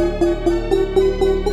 Música